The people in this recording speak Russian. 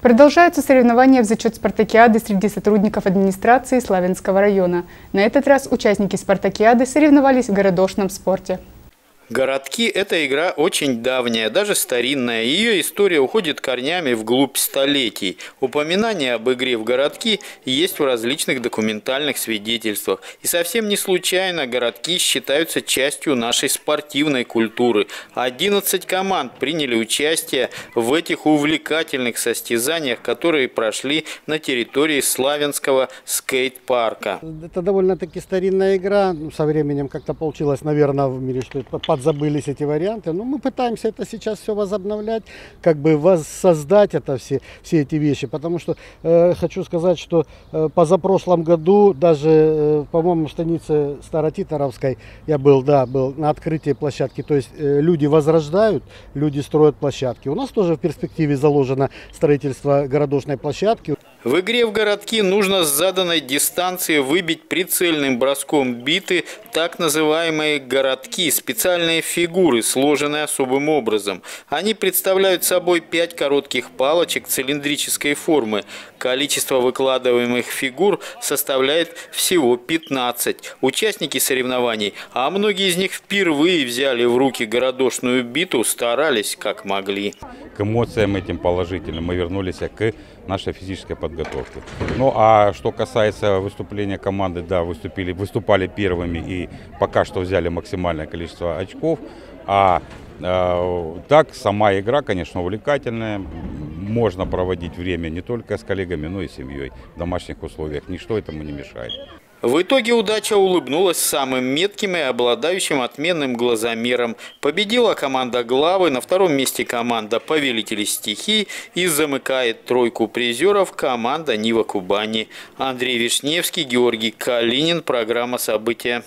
Продолжаются соревнования в зачет спартакиады среди сотрудников администрации Славянского района. На этот раз участники спартакиады соревновались в городошном спорте. Городки – это игра очень давняя, даже старинная. Ее история уходит корнями вглубь столетий. Упоминания об игре в городки есть в различных документальных свидетельствах. И совсем не случайно городки считаются частью нашей спортивной культуры. 11 команд приняли участие в этих увлекательных состязаниях, которые прошли на территории Славянского скейт-парка. Это довольно-таки старинная игра. Со временем как-то получилось, наверное, в мире, что под подзабылись эти варианты. Но мы пытаемся это сейчас все возобновлять, как бы воссоздать это все, все эти вещи. Потому что э, хочу сказать, что э, позапрошлом году даже, э, по-моему, в станице Старотитаровской я был, да, был на открытии площадки. То есть э, люди возрождают, люди строят площадки. У нас тоже в перспективе заложено строительство городошной площадки. В игре в городки нужно с заданной дистанции выбить прицельным броском биты так называемые городки, специальные фигуры, сложенные особым образом. Они представляют собой пять коротких палочек цилиндрической формы. Количество выкладываемых фигур составляет всего 15. Участники соревнований, а многие из них впервые взяли в руки городошную биту, старались как могли. К эмоциям этим положительным мы вернулись к нашей физической подготовке. Ну а что касается выступления команды, да, выступили, выступали первыми и пока что взяли максимальное количество очков. А э, так, сама игра, конечно, увлекательная. Можно проводить время не только с коллегами, но и с семьей в домашних условиях. Ничто этому не мешает. В итоге удача улыбнулась самым метким и обладающим отменным глазомером. Победила команда Главы, на втором месте команда Повелители стихий и замыкает тройку призеров команда Нива Кубани. Андрей Вишневский, Георгий Калинин, программа «События».